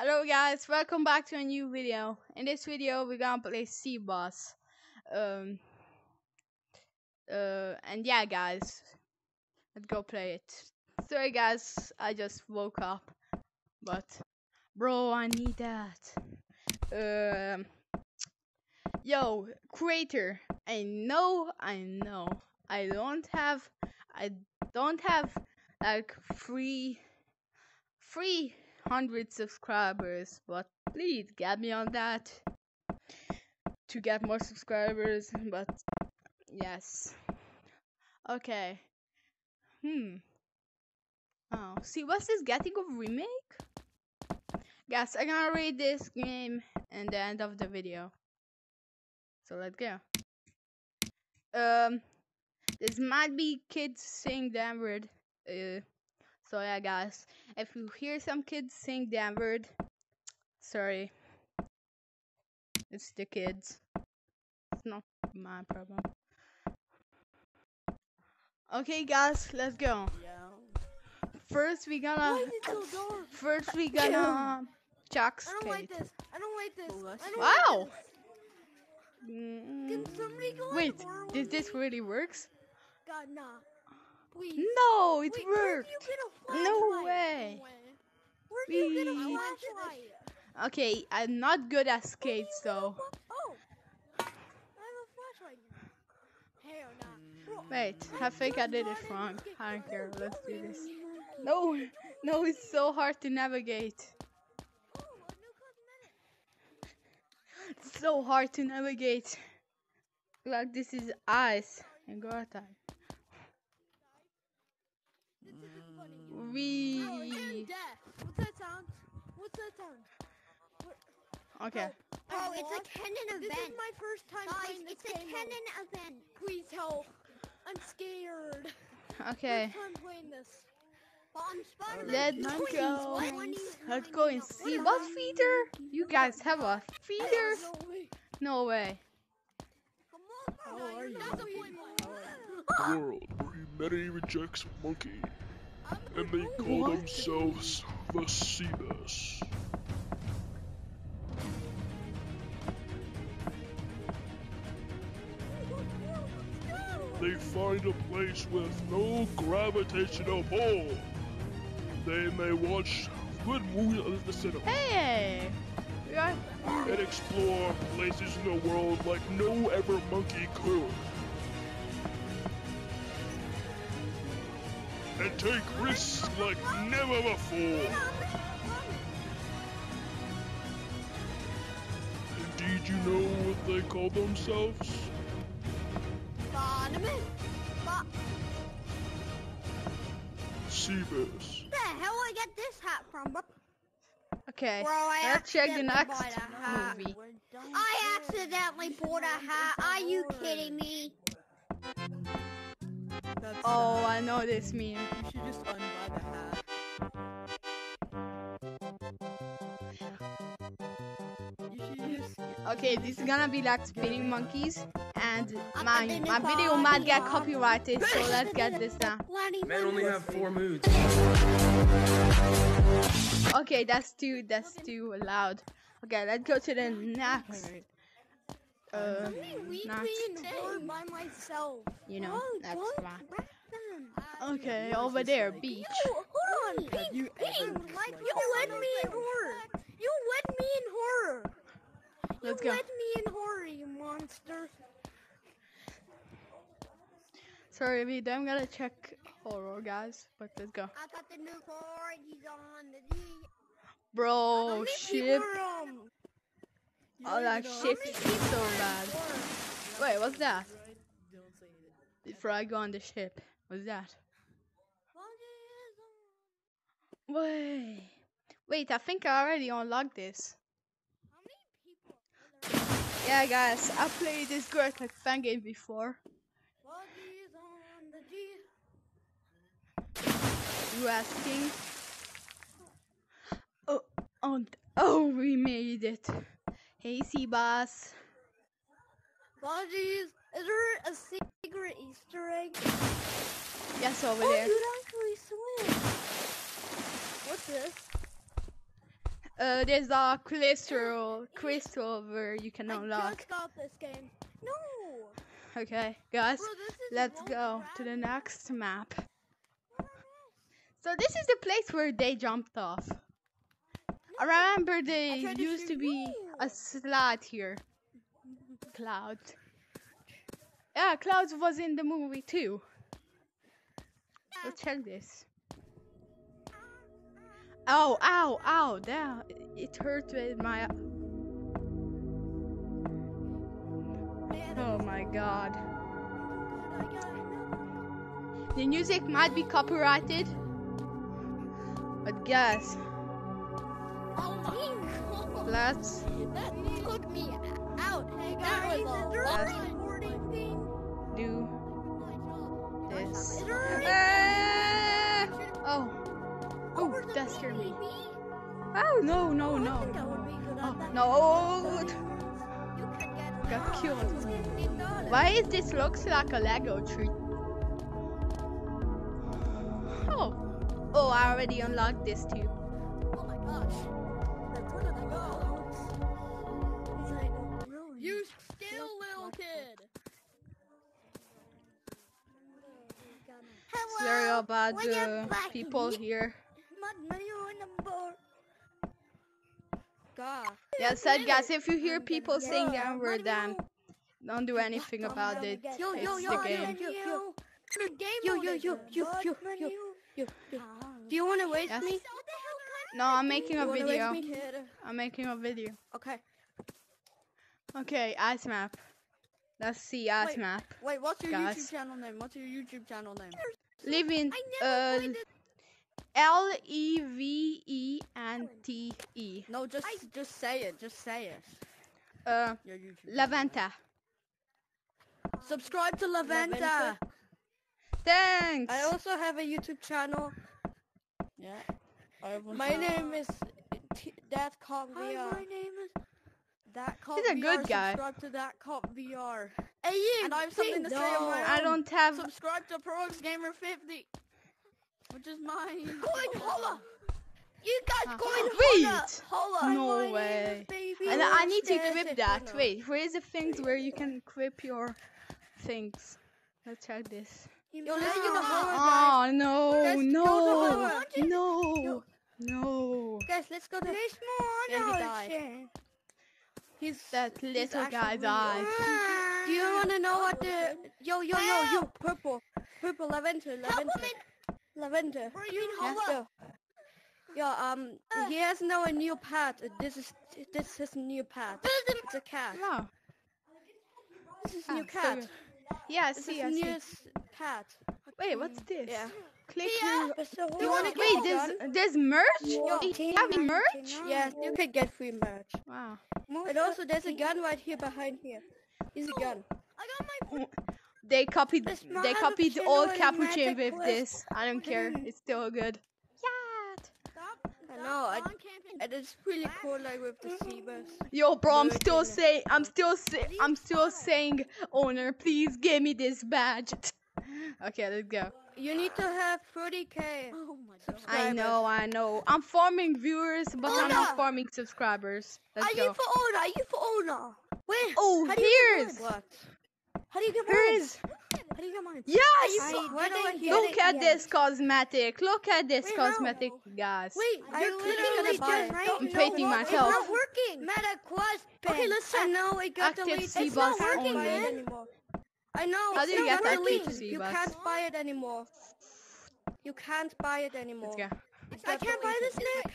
Hello guys, welcome back to a new video. In this video we're gonna play Cebus. Um uh and yeah guys. Let's go play it. Sorry guys, I just woke up. But bro I need that. Um Yo, creator, I know I know I don't have I don't have like free free hundred subscribers, but please get me on that to get more subscribers. But yes, okay. Hmm. Oh, see, what's this getting a remake? Guys, I'm gonna read this game in the end of the video. So let's go. Um, this might be kids saying the word. Uh, so yeah, guys, if you hear some kids sing that word, sorry, it's the kids. It's not my problem. Okay, guys, let's go. First, we gonna. Why is it so dark? First, we gonna chuck I don't like this. I don't like this. I don't Wow. Like this. Mm, Can somebody go Wait, like far did this really works? God, nah. Please. No, it Wait, worked. you get a flashlight? No way. Where'd you get a flashlight? Okay, I'm not good at skates though. Oh. I have a flashlight. Hell nah. Wait, I'm think I did it wrong. I don't care. Let's do this. No, no, it's so hard to navigate. A new cosmetic. It's so hard to navigate. Like this is ice and go time. This isn't funny. Oh, and We death. What's that sound? What's that sound? okay. Oh, I'm it's a lost. canon This event. is my first time Guys, playing this it's a game. canon event. Please help. I'm scared. Okay. First time playing this. But I'm Spider-Man. Let's go. why wouldn't you- Let's go and see what feeder. You guys have a feeder? No way. No way. Come on. How oh, are you? That's a point. world where humanity rejects monkey I'm and they call What? themselves the Cebus. They find a place with no gravitational pull. They may watch good movies at the cinema Hey. We are and explore places in the world like no ever monkey could. And take risks like never before. Indeed, you know what they call themselves? Spider-Man. But Cebus. the hell I get this hat from? Okay. Bro, I Let's check the next bought a hat. movie. I accidentally bought a hat. Are you kidding me? That's Oh, sad. I know this meme. You should just unbuy the hat. You should just. Okay, this is gonna be like spinning monkeys, and my my video might get copyrighted. So let's get this done. Bloody Men only have four moods. Okay, that's too that's too loud. Okay, let's go to the next. Alright. Uh, Let me read next. me in horror by myself. you know, Oh, next don't one. Okay, Yours over there, like- beach. Yo, hold on. Have Pink, you pink. Like, like, you led me in horror. You led me in horror. Let's you go. led me in horror, you monster. Sorry, we I'm gonna check horror, guys. But let's go. I got the new car. He's on the D. Bro, How many ship. people are, um, You Oh, that even know ship how is so bad. Wait, what's that? Right? Don't say it. Before I go on the ship, what's that? Wait, wait. I think I already unlocked this. Yeah, guys, I played this Great Like fan game before. Buggy's on the G. You asking? Oh, oh, oh, we made it. Hey, Cebus. Buggy's. Is there a secret Easter egg? Yes, over oh, there. you actually swim. What's this? Uh, there's a crystal, crystal where you can I just got this game. No. Okay, guys, Bro, let's go to the next map. So this is the place where they jumped off. I remember they to used to shoot be you. A slide here. Cloud. Yeah, Clouds was in the movie too. Check this. Oh, ow, ow, ow, that it hurt with my Oh my god. The music might be copyrighted. But guess. Oh let's That took me out. Hey That was a is there lot. a recording thing? do Oh this. Is there a Ah! Oh, Oh, oh, where's that scared me. Oh no, no, no, think I would no. be good Oh no! You could get Got that. killed. Why is this looks like a Lego tree? Oh, oh, I already unlocked this too. It's very Hello. about the back people here. What million number? God. Yeah, said guys, if you hear people get saying it. that word, then don't do anything about it. get Yo, it. yo, It's the game. yo, yo. The game Yo, mode yo, yo, yo, yo, yo, menu. yo, yo. Ah. Do you want to race Yes. me? So what the hell kind No, I'm making a video. race me, kid? I'm making a video. Okay. Okay, ice map. Let's see ice Wait. map. Wait, what's your Guys. YouTube channel name? What's your YouTube channel name? Living I uh. L E V E N T E. No, just just say it. Just say it. Uh, Laventa. Subscribe to Laventa. Thanks. I also have a YouTube channel. Yeah. I have My name is T- That Cop Hi, VR. my name is. That Cop He's a VR. good guy. Subscribe to That Cop VR. Hey, you. And I have something to say on my I don't have. Subscribe to Prox Gamer 50, which is mine. Oh going holla. You guys uh-huh. going wait. holla. Holla. No My name is way. And I need to equip that. Wait, where is the things where you can equip your things? Let's check this. Yo, let's go go to to Holla. Oh no, Let's go no, Holla. no, no. Guys, let's go to. There's more he died. He's That little guy died. Do you want to know what the yo yo yo yo purple purple lavender Help lavender lavender? Where you Yeah, yo. Yo, um, he has now a new pet. This is this is his new pet. It's a cat. Wow. This is Ah, new cat. good. Yeah, I This see, is I see. newest cat. Wait, what's this? Yeah. Click Yeah. here. You wanna Wait, get there's gun? there's merch. Yo, You have merch? Yes, you can get free merch. Wow. And also, there's a gun right here behind here. Here's a gun. I got my. They copied This they copied of old genuine Capuchin with quest. this. I don't care. It's still good. Yeah. Stop. I know, I- And it's really cool, like with the zebras. Yo, bro, I'm still saying, I'm still say, I'm still saying, owner, please give me this badge. okay, let's go. You need to have 30k. Oh my god. I know, I know. I'm farming viewers, but I'm not farming subscribers. Let's Are go. you for owner? Are you for owner? Where? Oh, How do here's, What? How do you get mine? here's, How do you get mine? yes. I- Why do I get Look it at yet. this cosmetic. Look at this Wait, how? cosmetic, guys. Wait, I you're literally just it. right. I'm No, painting what? myself. It's not working. Meta quest Okay, listen. I know it got Active deleted. C It's not working, only. man. Anymore. I know. How it's do you not get that working. You can't buy it anymore. You can't buy it anymore. Let's go. I can't buy this You now?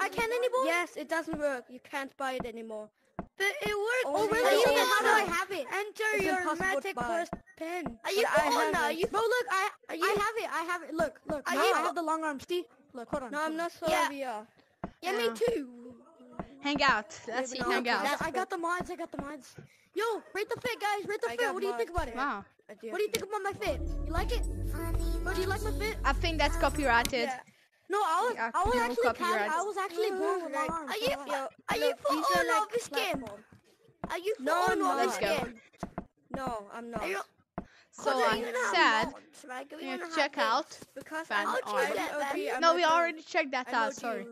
I can't anymore? Yes, it doesn't work. You can't buy it anymore. But it works. Only Oh, oh the really? old How do I have it? Enter It's your magic buy. quest pin. Are you I for owner? Are haven't. you? Bro, look, I, I have it. I have it. Look, look. Are no, you- I have the long arm. See? Look, hold on. No, I'm not so Yeah. VR. Uh. Yeah, me too. Hang out. Let's see, hang out. That- I got the mods. I got the mods. Yo, rate the fit, guys. Rate the I fit. got What do you think about it? Wow. Do What do you think about my fit? You like it? Bro, do you like my fit? I think that's copyrighted. Yeah. No, I was, Yeah, I was actually, copyright. I was actually born with long arms. Are you, Yo, are you look, for these are owner like of this game? Are you for No, I'm owner of this game? No, I'm not. Are you, So Because I we even have said mods, like, we you even have check out. Because Fan art. you get Okay. No, we already checked that out. you- Sorry.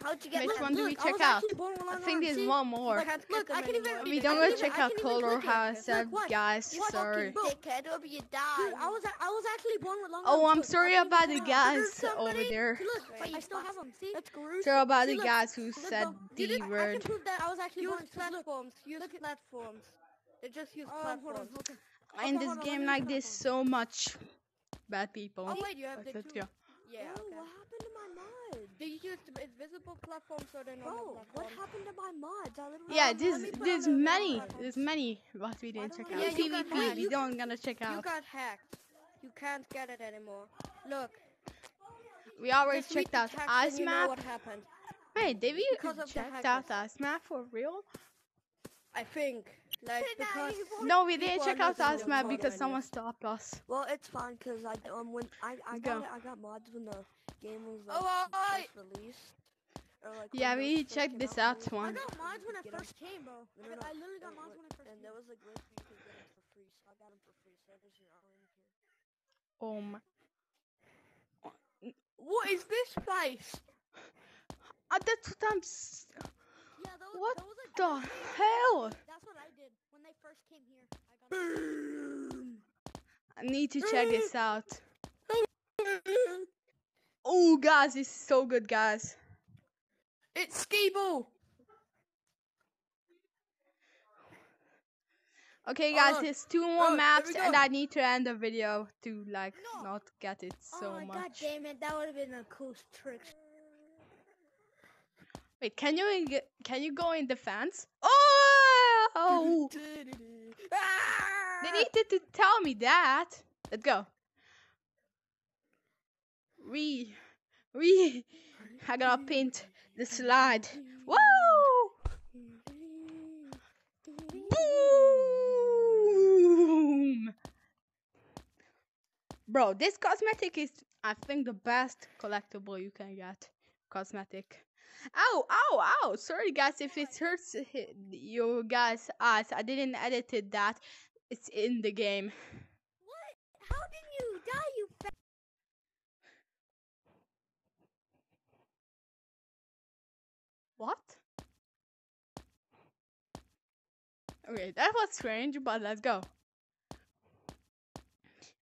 How'd you get Which that? one do we Look, check was out? actually born with I think there's one more. I Look, I can even- We I don't can gonna check I out can even color click it. how I said, guys. Watch, Sorry. Dickhead, hope you. Dude, I was I was actually born with long Oh, I'm sorry I can about the guys There's over there. Look, Wait, I still have them. See, that's Groot. Sorry about See, the guys who look, said bro. the Dude, I can word. prove that I was actually Use born. Look, platforms. Use platforms. They just use hold on, platforms. Hold. In this on, game like look this, up so much bad people. Oh wait, you have Like the two. yeah. Yeah, Oh, okay. what happened to my mods? They use invisible platforms so they're not Bro, what happened to my mods? I literally Yeah, there's there's many, platform. there's many what we didn't check out. Yeah, you got PvP, hacked. we don't gonna check You out. got hacked. You can't get it anymore. Look. We already just checked out text Ice and you know what happened. Wait, did we Because of the checked hackers. out Ice map for real? I think. Like because No, we didn't check out not Ice map mod because someone stopped us. Well, it's fine because I um when I I got it, I got mods when the game was like Oh, I- first released. Or, like, Yeah, we first checked this out, out one. I got got mods when I first came, bro. No, no, no. I literally got mods when I first And came. there was a glitch where you could get them for free, so I got them for free. So there's your own here. Oh my. What is this place? Uh, that's what I'm. S- Yeah, that was, What that was like the hell? That's what I did when they first came here. I got I need to check this out. Oh, guys, this is so good, guys. It's ski ball. Okay, guys, Oh, there's two more oh, maps, and I need to end the video to like not get it so oh, much. God damn it, that would have been a cool trick. Wait, can you can you go in the fence? Oh, they needed to tell me that. Let's go. We, we, I gotta paint the slide. Woo! Boom! Bro, this cosmetic is, I think, the best collectible you can get. Cosmetic. Ow, ow, ow! Sorry, guys, if it hurts you guys' eyes. I didn't edit it that. It's in the game. What? How did you die, you? What? Okay, that was strange, but let's go.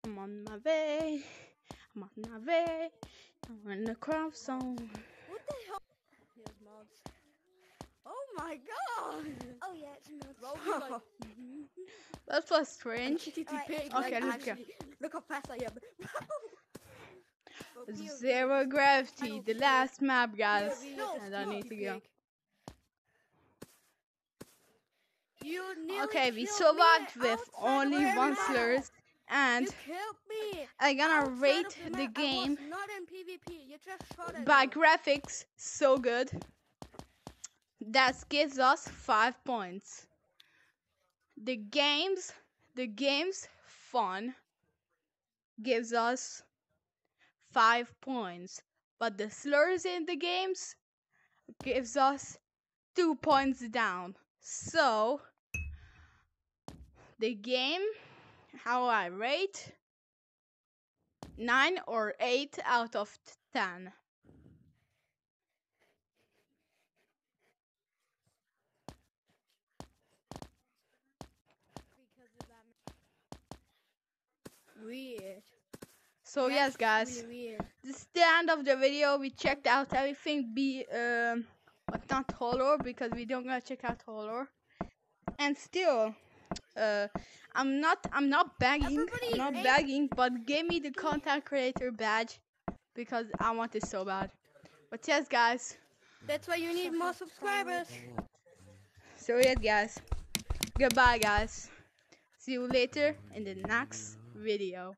I'm on my way. I'm on my way. I'm in the crop zone. What the hell? Here's mods. Oh my god! Oh, yeah, it's not. Bro, we like That was strange. Okay, like, let's go. Look how fast I am. Zero gravity, the last map, guys. POV, No, just And I need to go. You Okay, we survived me with outside of only one slurs, and You killed me. I'm gonna outside rate of the map. Game not in PvP. You just by me. graphics so good. That gives us five points. The games, the game's fun gives us five points, but the slurs in the games gives us two points down. So the game, how I rate, nine or eight out of ten. Weird. So yes, guys, Really this is the end of the video. We checked out everything, be um, but not horror because we don't gonna check out horror. And still, uh, I'm not, I'm not begging, Everybody I'm not begging, but give me the content creator badge because I want it so bad. But yes, guys. That's why you need more subscribers. So yes, guys. Goodbye, guys. See you later in the next video.